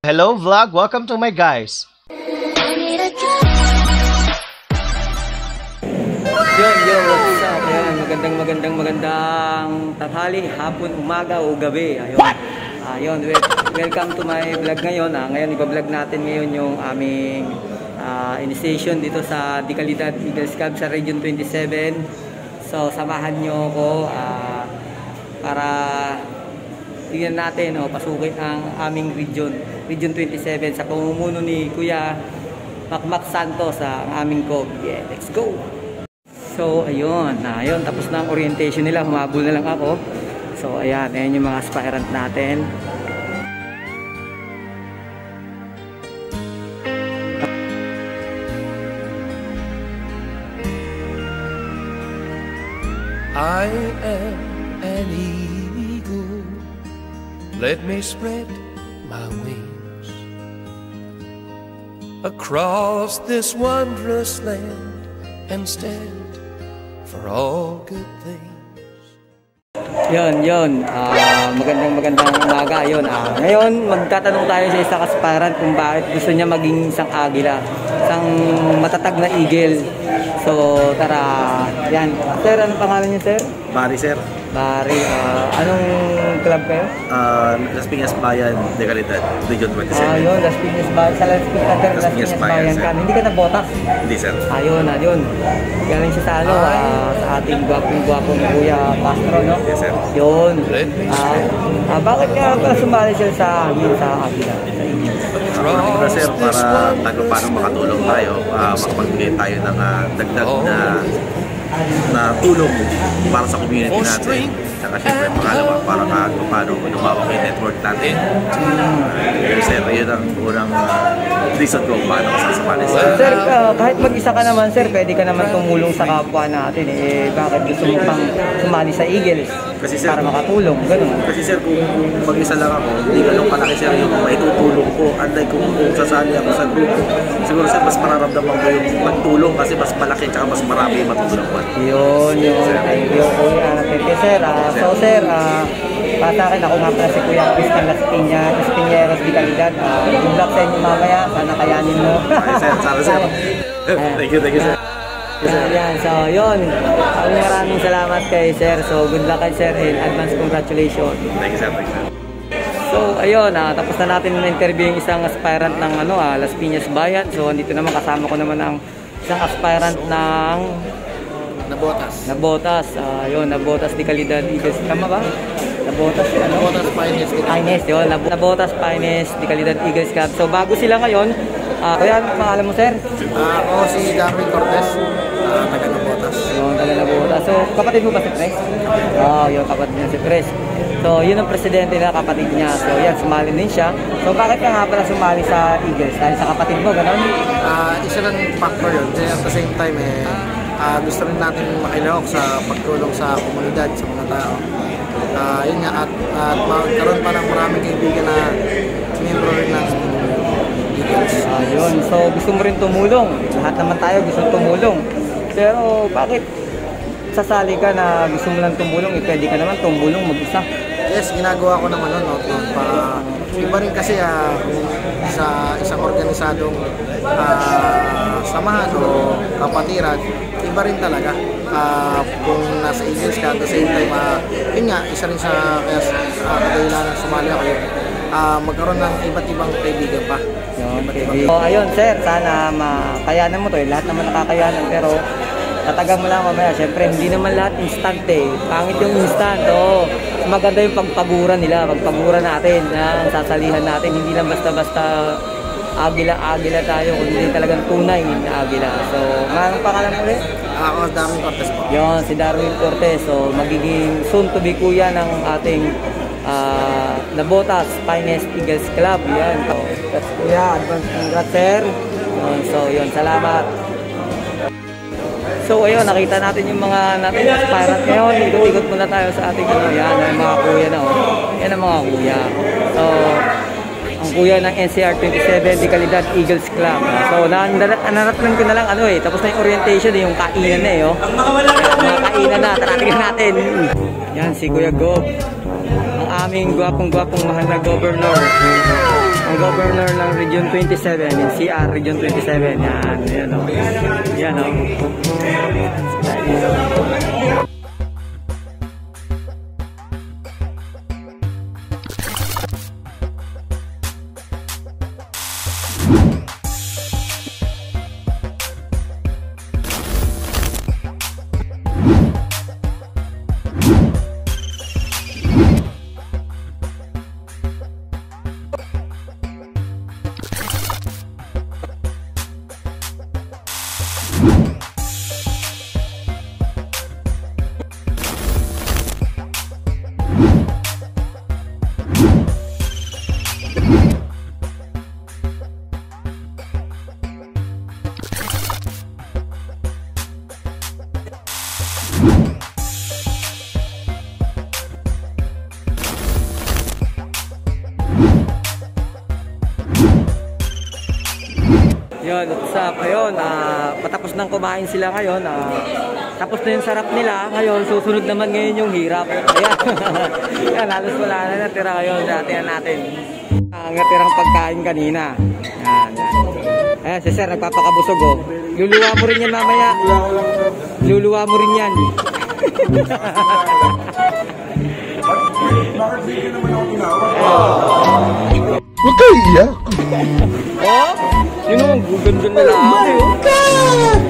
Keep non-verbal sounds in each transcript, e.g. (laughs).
Hello vlog, welcome to my guys. Yun, yun, what's up? Ayan, magandang, magandang, magandang tanghali, hapon, umaga o gabi. Ayun. Ayun, wel- welcome to my vlog ngayon. Ah, ngayon, iba-vlog natin ngayon yung aming ah, initiation dito sa Dikalidad Eagles Club sa Region 27. So, samahan nyo ako ah, para tingnan natin o pasukin ang aming region, Region 27 sa pamumuno ni Kuya Makmak Santos sa aming COG. Yeah, let's go! So, ayun. Na, ayun. Tapos na ang orientation nila. Humabol na lang ako. So, ayan. Ayan yung mga aspirant natin. I am Let me spread my wings across this wondrous land and stand for all good things. Yun, yun. Ah, magandang magandang umaga. Yun. Ah, ngayon, magtatanong tayo sa isang aspirant kung bakit gusto niya maging isang agila. Isang matatag na eagle. So, tara. Yan. Sir, ano pangalan niyo, sir? Bari sir, Bari. ah, anong club kayo? uh, Las Piñas Bayan, de Calidad, Region 27. Ah, yun. Las Piñas Bayan. Sa Las Piñas, Las Las Piñas Piñas Bayan Bayan, ka. Hindi ka nabotas. Hindi sir. Ayun, ayun. Galing siya sa ano, ah, sa ating gwapong-gwapong Kuya Castro, no? Yes sir. Yun. Ah, ah, bakit ka pala sumali siya sa amin sa Avila? Una sir, para tago paano makatulong tayo, uh, makapagbigay tayo ng ah, dagdag na na tulong para sa community natin. Saka syempre pangalawa, para kahit pa paano lumawak yung network natin. Uh, sir, yun ang unang uh, reason ko paano ka sasamali sa Sir, ah, kahit mag-isa ka naman, sir, pwede ka naman tumulong sa kapwa natin. Eh, bakit gusto mo pang sumali sa Eagles? Kasi, sir, para makatulong, ganun. Kasi sir, kung mag-isa lang ako, hindi ganun kalaki sir yung maitutulong ko. Unlike kung, kung sasali ako sa group, siguro sir, mas mararamdaman ko yung pagtulong kasi mas malaki at mas marami yung matutulungan. Yun, yun. Thank you, Kuya. Thank you, sir. Ah, so, sir, ah, para sa akin, ako nga pala si Kuya Cristian Las Piñas, Piñeros de Calidad. Ah, good luck sa inyo mamaya. Sana kayanin mo. Ay, sir, sana sir. (laughs) thank you, thank you sir. Yan, yan. So, yun. Maraming maraming salamat kay sir. So, good luck kay sir and advance congratulations. Thank you sir. So, ayun, ah, tapos na natin na interview yung isang aspirant ng ano, ah, Las Piñas Bayan. So, andito naman kasama ko naman ang isang aspirant ng Nabotas. Nabotas. Ah, yun, Nabotas di Calidad Eagles. Tama ba? Nabotas, ano? Nabotas Pioneers. Pines, yun. Nab- Nabotas Pines di Calidad Eagles Club. So, bago sila ngayon, ah, kaya ano pangalan mo, sir? Ah, ako si Darwin Cortez, ah, taga Nabotas. Yung taga Nabotas. So, kapatid mo ba si Pres? Oo, oh, yung kapatid niya si Pres. So, yun ang presidente na kapatid niya. So, yan, sumali din siya. So, bakit ka nga pala sumali sa Eagles? Dahil sa kapatid mo, gano'n? Ah, isa lang factor yun. Kaya at the same time, eh, ah, gusto rin natin makilahok sa pagtulong sa komunidad, sa mga tao. Ah, yun nga, at, at magkaroon pa ng maraming kaibigan na membro rin ng Eagles. Ayun. So, gusto mo rin tumulong. Lahat naman tayo gusto tumulong. Pero, bakit sasali ka na gusto mo lang tumulong? Eh, pwede ka naman tumulong mag-isa. Yes, ginagawa ko naman ano, no, para iba rin kasi ah, sa isang organisadong ah, samahan o kapatiran, iba rin talaga. Ah, kung nasa Eagles ka at the same time, ah, yun nga, isa rin sa kaya uh, kadahilanan sumali ako yun. Ah, magkaroon ng iba't ibang kaibigan pa. Yun, baby. So, ayun, sir, sana makayanan mo to. Eh. Lahat naman nakakayanan, pero tatagang mo lang mamaya. Siyempre, hindi naman lahat instant eh. Pangit yung instant, oo. Maganda yung pagpagura nila, pagpagura natin, na sasalihan natin. Hindi lang basta-basta agila-agila tayo, kundi talagang tunay na agila. So, anong pangalan mo? Ah, Ako, daming Cortez po. Yon, si Darwin Cortez. So, magiging soon to be kuya ng ating ah, Nabotas Finest Eagles Club. Yan. So, that's kuya. Advance congrats, sir. Yun, so, yun. Salamat. So, ayun, nakita natin yung mga natin aspirant ngayon. Ikot-ikot muna tayo sa ating ano. Yan, ang mga kuya na, oh. Yan ang mga kuya. So, ang kuya ng NCR 27 di Calidad Eagles Club. So, na narating ko na lang ano eh. Tapos na yung orientation, eh, yung kainan na eh. Oh. Mga kainan na, (laughs) tara tingnan natin. Yan, si Kuya Gob. Ang aming gwapong-gwapong mahal na governor. Ang governor Region 27, I mean CR Region 27. Yan, yan o. Yan o. Yun, what's up? Ayun, ah, patapos nang kumain sila ngayon. ah, tapos na yung sarap nila. Ngayon, susunod naman ngayon yung hirap. Ayan. (laughs) Ayan, halos wala na natira ngayon. Natin natin. Ang natirang pagkain kanina. Yan, yan. Ayan, si Sir, nagpapakabusog oh. Luluwa mo rin yan mamaya. Luluwa mo rin yan. (laughs) Huwag kayo iyak. Oh, yun ang guganda na lang. Oh my God!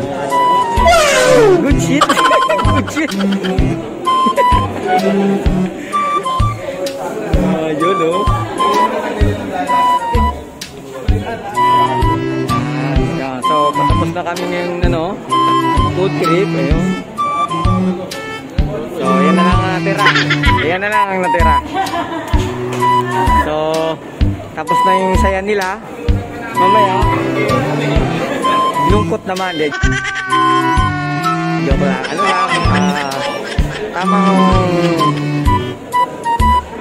Good shit. Good shit. Ah, yun oh. So, patapos na kami ngayong ano, food trip. Ayun. So, yan na lang ang natira. Yan na lang ang natira. So, tapos na yung saya nila. Mamaya, lungkot naman. Eh. Joke lang. Ano lang, uh, tamang,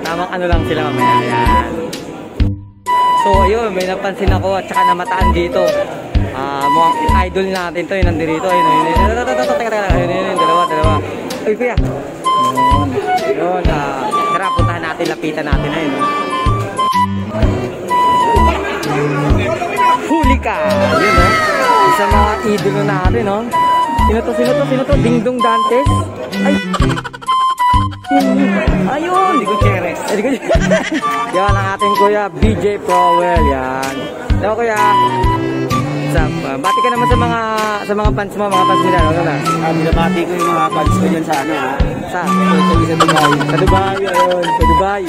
tamang ano lang sila mamaya. Ayan. So, ayun, may napansin ako at saka namataan dito. Ah, uh, mukhang idol natin to, yun, nandirito. Ayun, ayun, ayun, ayun, ayun, ayun, dalawa, dalawa. Ay, kuya. Ayun, ayun, ah, tara, puntahan natin, lapitan natin, ayun. Ayun. Huli ka! Yun, no? Isa mga idolo natin, no? Sino to, sino to, sino to? Dingdong Dantes? Ay! Ayun! Di ko cheres. Di ko (laughs) Yan ang ating kuya, BJ Powell. Yan. Hello, kuya. What's up? Uh, bati ka naman sa mga sa mga fans mo, mga fans nila. Ano na? Ah, binabati ko yung mga fans ko dyan sa ano ha. Sa? Sa sa Dubai. Sa Dubai, ayun. Sa Dubai.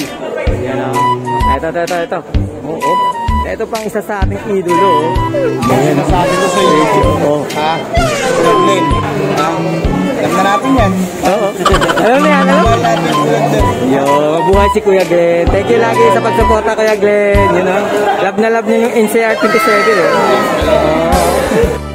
Yan, oh. Ito, ito, ito, ito. Oo. Ito pang isa sa ating idolo. oh. Ayan, nasabi ko sa iyo. Oo. Ha? Glenn. Um, alam na natin yan. Oo. Alam na yan, alam? Yo, buhay si Kuya Glenn. Thank you lagi sa pagsuporta Kuya Glenn. You know? Love na love niyo yung NCR 27 eh.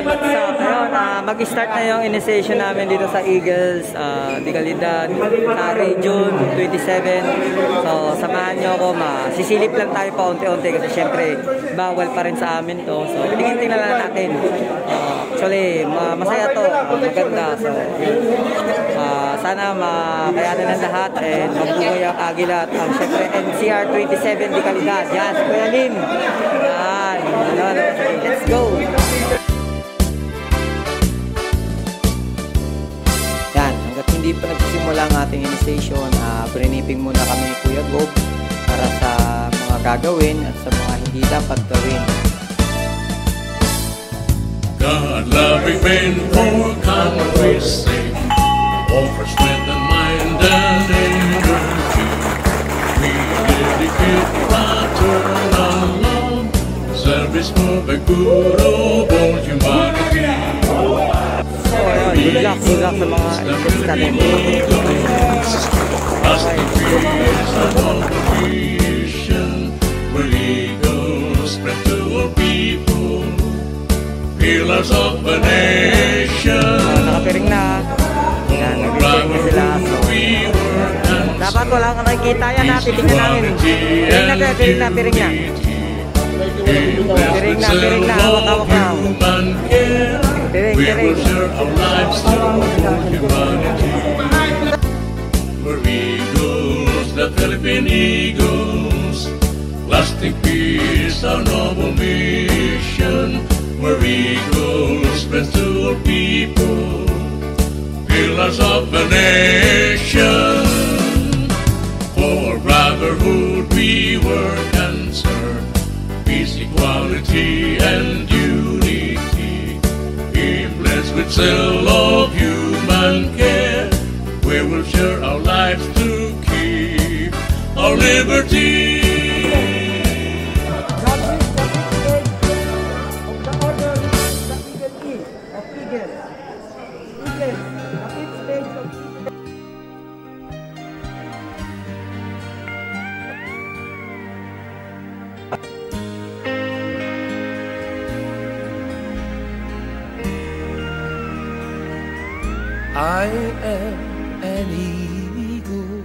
Yun, up? Ayun, ah, mag-start na yung initiation namin dito sa Eagles, uh, di kalidad, sa Region 27. So, samahan nyo ako, ma sisilip lang tayo pa unti-unti kasi syempre, bawal pa rin sa amin to. So, tingin na lang natin. Ah, actually, ma masaya to, maganda. So. Ah, sana makayanan ng lahat and mabuhay ang Agila at ang syempre NCR 27 di kalidad. Si Kuya Lim. Yan, ano, let's go. Pa nagsisimula ang ating initiation, uh, briniping muna kami ni Kuya Gob para sa mga gagawin at sa mga hindi dapat gawin. God loving men for common sake, offer strength and mind and energy. We dedicate fraternal love, service for the good of all humanity. So, ayun, good luck, good luck sa mga interest natin. Pillars. Uh, nakapiring na. Yan, nag-check na sila. Dapat wala kang nakikita yan ha, titignan namin. Piring na, piring na, piring na. Piring na, piring na, hawak-hawak na. Share our lives to humanity. We're eagles, the Philippine Eagles, lasting peace, our noble mission. We're eagles, friends to all people, pillars of the nation. For brotherhood we work and serve, peace, equality, and zeal of human care, we will share our lives to keep our liberty. I am an eagle.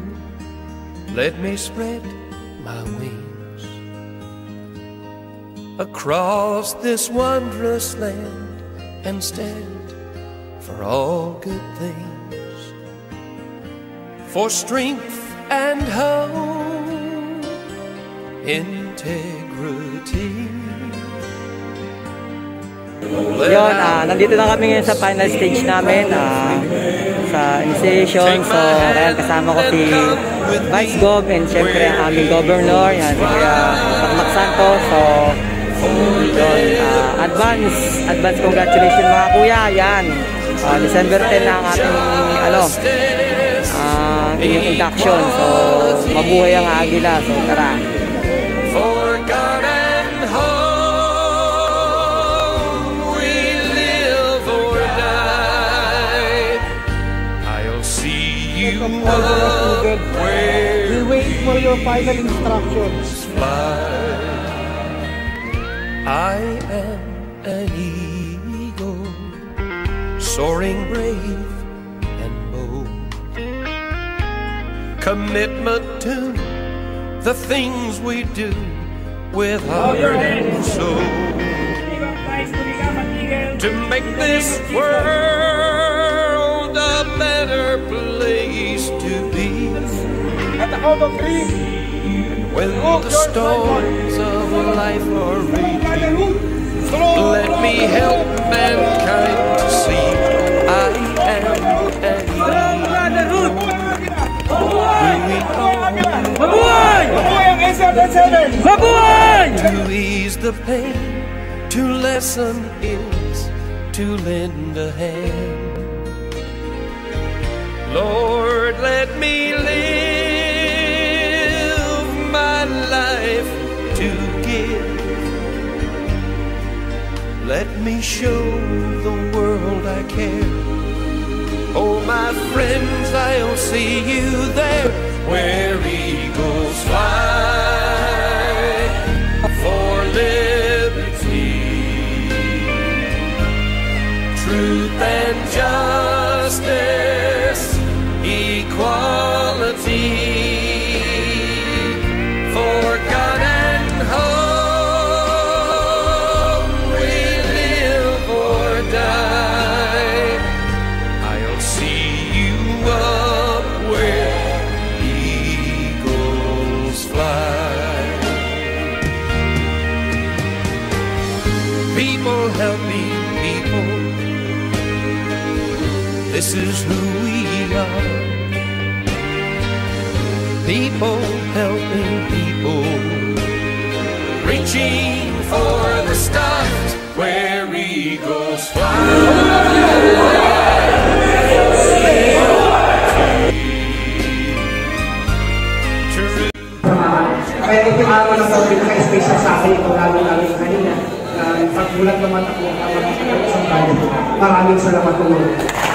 Let me spread my wings across this wondrous land and stand for all good things, for strength and hope, integrity. Yun, ah, nandito na kami ngayon sa final stage namin ah, sa initiation. So, ayan, kasama ko si Vice Gov and syempre ang aming Governor, yan, si Kuya Takmak Santos. So, yun, ah, advance, advance congratulations mga kuya, yan. Ah, December 10 na ang ating, ano, ah, inyong induction. So, mabuhay ang agila. So, tara. Up where We wait for your final instructions. I am an eagle, soaring brave and bold. Commitment to the things we do with and soul. To make this world a better place. Count of three, When the storms of life are raging, let me help mankind to see. I am an. To ease the pain, to lessen ills, to lend a hand. Lord, let me live Let me show the world I care. Oh, my friends, I'll see you there where eagles fly is who we are. People helping people. Reaching for the stars where eagles fly. Kaya itong araw na po, pinaka-special sa akin, ito lalo lalo sa kanina. Na pagbulat naman ako ng. Maraming salamat po.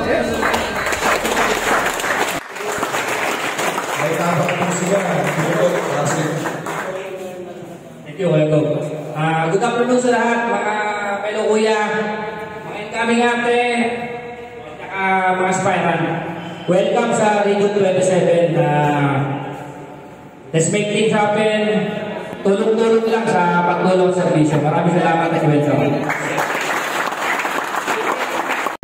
afternoon sa lahat, mga fellow kuya, mga incoming ate, at saka mga aspirant. Welcome sa Region 27. Ah, let's make things happen. Tulong-tulong lang sa pagtulong sa servisyo. Maraming salamat at welcome.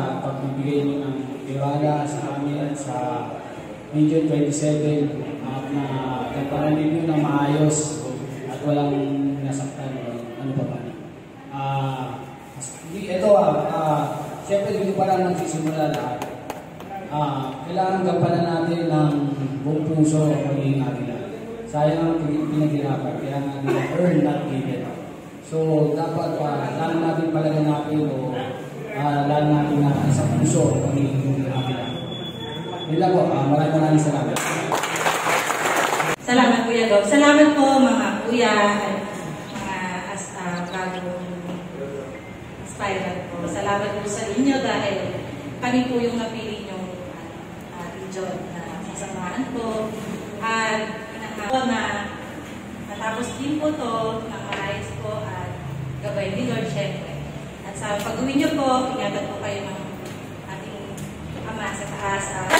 pagbibigay niyo ng tiwala sa amin sa Region 27 at na kaparanin niyo na maayos at walang nasaktan o ano pa ba. Ah, hindi ito ah, syempre dito pa lang nagsisimula lahat. Ah, kailangan gampanan natin ng buong puso ang pagiging natin. Sayang ang pin- pinaghirapan, kaya nga nila earn not given. So, dapat uh, lalo natin palaganapin o uh, lalo natin na sa puso ang pagiging natin. Yun lang po, ah, maraming maraming salamat. Salamat Kuya Gob. Salamat po mga kuya at mga as, uh, bagong aspirant. Salamat po sa inyo dahil kami po yung napili nyo uh, region na sasamahan po. At ako na natapos din po to ng maayos po at gabay ni Lord syempre. At sa pag-uwi nyo po, ingatan po kayo ng ating ama sa taas. Uh,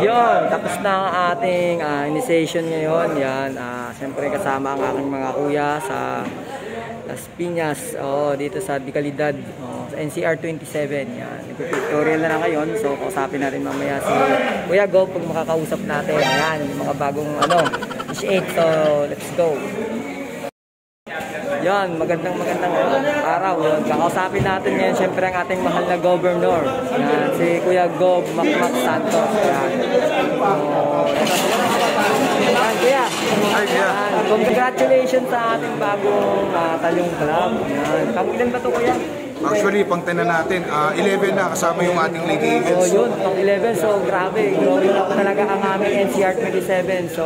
Yon, tapos na ang ating ah, initiation ngayon. Yan, ah, siyempre kasama ang aking mga kuya sa Las Piñas, oh, dito sa Bicalidad, oh, sa NCR 27. Yan, nagpipictorial na na ngayon. So, kausapin natin mamaya si Kuya Go pag makakausap natin. Yan, mga bagong ano, initiate. So, let's go. Yan, magandang magandang araw. Kakausapin natin ngayon siyempre ang ating mahal na governor. Yan, si Kuya Gob Macmac Santos. Yan. So, yan, Kuya. Yan, congratulations sa ating bagong uh, Talyong Club. Yan. Kamulan ba to Kuya? Actually, pang 10 na natin, ah, 11 na kasama yung ating Lady Oh, Eagles. yun, pang 11. So, grabe. Growing up talaga ang aming NCR 27. So,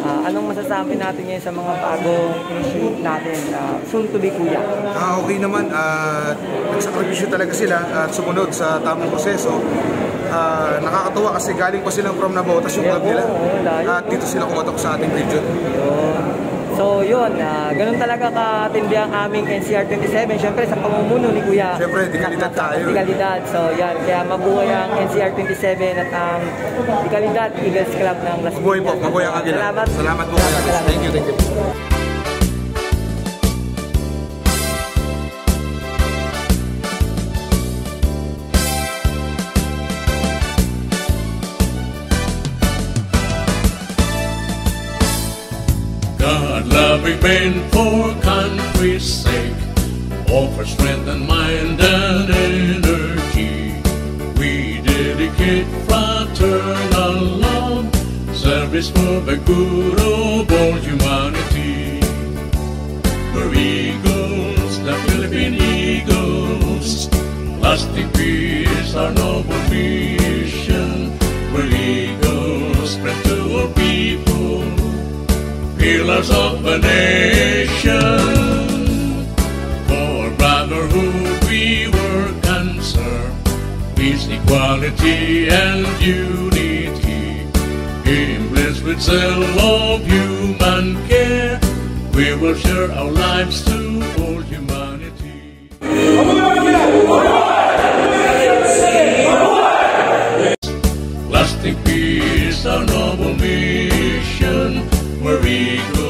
ah, anong masasabi natin ngayon sa mga bagong initiate natin? ah, soon to be kuya. Ah, okay naman. Ah, nagsakripisyo talaga sila at sumunod sa tamang proseso. Ah, nakakatuwa kasi galing pa silang from Navotas yung club nila. At dito sila kumatok sa ating region. So yun, ah, ganun talaga katindi ang aming NCR 27. Siyempre sa pamumuno ni Kuya. Siyempre, dikalidad tayo. Dikalidad. So yan, kaya mabuhay ang NCR 27 at ang Dikalidad Eagles Club ng Las Mabuhay po, mabuhay ang Agila. Salamat. Salamat po. Thank you, thank you. Loving men for country's sake, all for strength and mind and energy. We dedicate fraternal love, service for the good of all humanity. We're eagles, the Philippine eagles, lasting peace, our noble mission. Pillars of a nation. For brotherhood we and serve, peace, equality, and unity. In bliss with zeal of human care, we will share our lives to all humanity. You.